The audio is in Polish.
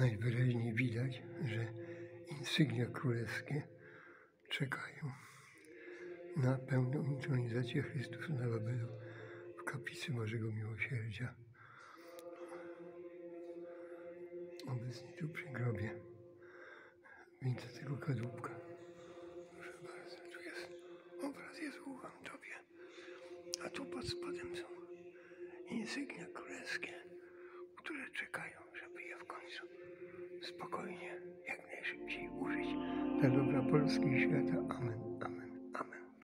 najwyraźniej widać, że insygnia królewskie czekają na pełną intronizację Chrystusa na Babelu w kaplicy Bożego Miłosierdzia. Obecnie tu przy grobie widzę tego kadłubka. Proszę bardzo, tu jest obraz Jezu ufam Tobie. A tu pod spodem są insygnia królewskie, spokojnie, jak najszybciej użyć dla dobra Polski i świata. Amen.